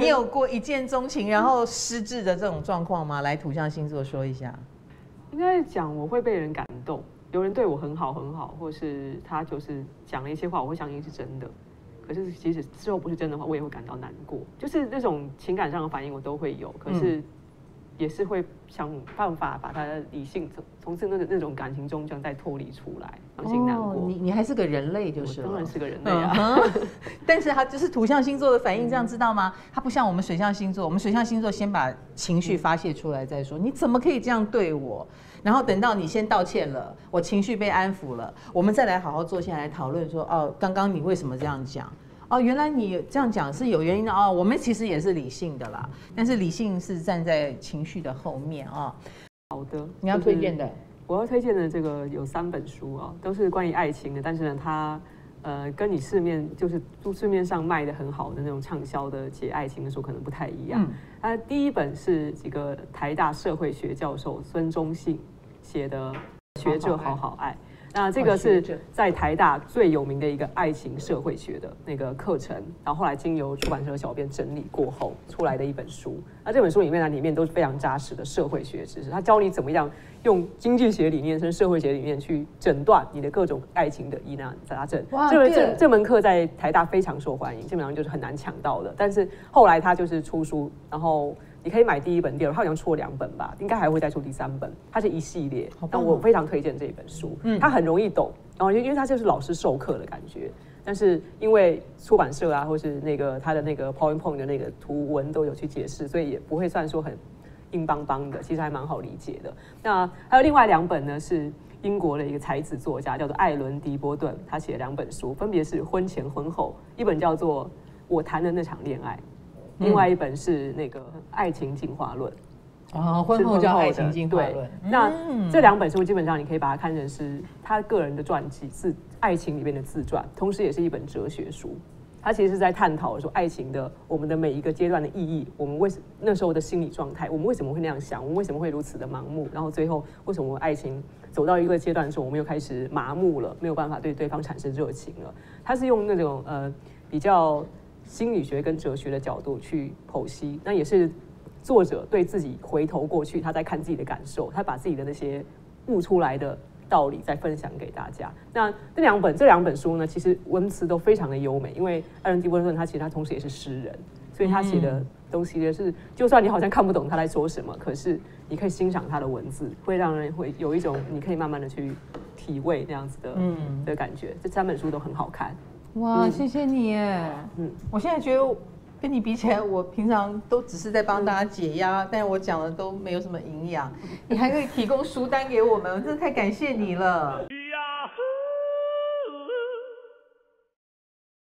你有过一见钟情然后失智的这种状况吗？来土象星座说一下。应该讲我会被人感动，有人对我很好很好，或是他就是讲了一些话，我会相信是真的。可是即使之后不是真的话，我也会感到难过，就是那种情感上的反应我都会有。可是。也是会想办法把他的理性从从这那那种感情中这样再脱离出来，伤心难过。你你还是个人类就是当然是个人类啊。但是他就是土象星座的反应，这样知道吗？他不像我们水象星座，我们水象星座先把情绪发泄出来再说。你怎么可以这样对我？然后等到你先道歉了，我情绪被安抚了，我们再来好好坐下来讨论说，哦，刚刚你为什么这样讲？哦，原来你这样讲是有原因的哦。我们其实也是理性的啦，但是理性是站在情绪的后面啊。好的，你要推荐的，我要推荐的这个有三本书啊，都是关于爱情的，但是呢，它呃跟你市面就是市面上卖的很好的那种畅销的写爱情的书可能不太一样。它第一本是这个台大社会学教授孙中信写的《学者好好爱》。那这个是在台大最有名的一个爱情社会学的那个课程，然后后来经由出版社小编整理过后出来的一本书。那这本书里面呢，里面都是非常扎实的社会学知识，它教你怎么样用经济学理念跟社会学理念去诊断你的各种爱情的疑难杂症。这个这这门课在台大非常受欢迎，基本上就是很难抢到的。但是后来他就是出书，然后。你可以买第一本、第二，他好像出了两本吧，应该还会再出第三本。它是一系列，那我非常推荐这一本书。嗯，它很容易懂，然后因为它就是老师授课的感觉。但是因为出版社啊，或是那个他的那个 PowerPoint 的那个图文都有去解释，所以也不会算说很硬邦邦的，其实还蛮好理解的。那还有另外两本呢，是英国的一个才子作家，叫做艾伦·迪波顿，他写了两本书，分别是《婚前婚后》，一本叫做《我谈的那场恋爱》。另外一本是那个《爱情进化论》，啊，婚后叫《爱情进化论》。那这两本书基本上你可以把它看成是他个人的传记，自爱情里面的自传，同时也是一本哲学书。他其实是在探讨说爱情的我们的每一个阶段的意义，我们为什那时候的心理状态，我们为什么会那样想，我们为什么会如此的盲目，然后最后为什么爱情走到一个阶段的时候，我们又开始麻木了，没有办法对对方产生热情了。他是用那种呃比较。心理学跟哲学的角度去剖析，那也是作者对自己回头过去，他在看自己的感受，他把自己的那些悟出来的道理再分享给大家。那这两本这两本书呢，其实文词都非常的优美，因为艾伦·迪温顿他其实他同时也是诗人，所以他写的东西呢是，就算你好像看不懂他在说什么，可是你可以欣赏他的文字，会让人会有一种你可以慢慢的去体味那样子的嗯的感觉。这三本书都很好看。哇，谢谢你耶！嗯，我现在觉得跟你比起来，我平常都只是在帮大家解压，但是我讲的都没有什么营养。你还可以提供书单给我们，真的太感谢你了。